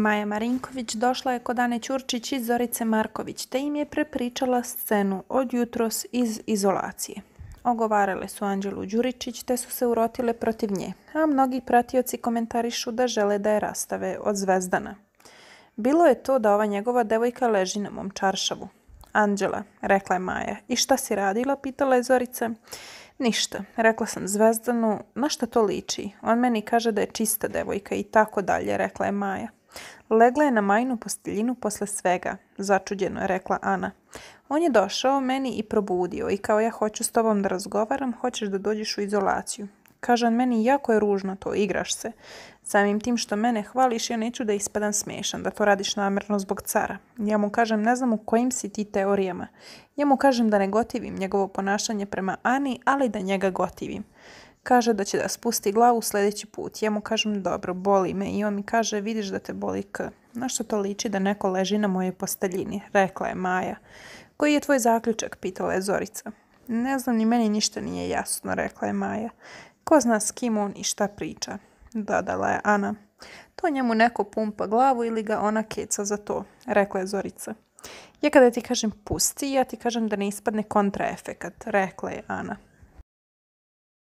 Maja Marinković došla je kod Ane Ćurčić i Zorice Marković, te im je prepričala scenu od jutros iz izolacije. Ogovarale su Anđelu Đuričić, te su se urotile protiv nje, a mnogi pratioci komentarišu da žele da je rastave od Zvezdana. Bilo je to da ova njegova devojka leži na mom čaršavu. Anđela, rekla je Maja. I šta si radila, pitala je Zorica. Ništa, rekla sam Zvezdanu, na šta to liči? On meni kaže da je čista devojka i tako dalje, rekla je Maja. Legla je na majnu posteljinu posle svega, začuđeno je rekla Ana. On je došao meni i probudio i kao ja hoću s tobom da razgovaram, hoćeš da dođeš u izolaciju. Kaže on meni, jako je ružno to, igraš se. Samim tim što mene hvališ, ja neću da ispadam smešan, da to radiš namjerno zbog cara. Ja mu kažem, ne znam u kojim si ti teorijama. Ja mu kažem da ne gotivim njegovo ponašanje prema Ani, ali da njega gotivim. Kaže da će da spusti glavu sljedeći put. Ja mu kažem, dobro, boli me. I on mi kaže, vidiš da te boli k. Na što to liči da neko leži na mojoj posteljini? Rekla je Maja. Koji je tvoj zaključak? Pitala je Zorica. Ne znam, ni meni ništa nije jasno, rekla je Maja. Ko zna s kim on i šta priča? Dodala je Ana. To njemu neko pumpa glavu ili ga ona keca za to, rekla je Zorica. Ja kada ti kažem pusti, ja ti kažem da ne ispadne kontraefekat, rekla je Ana.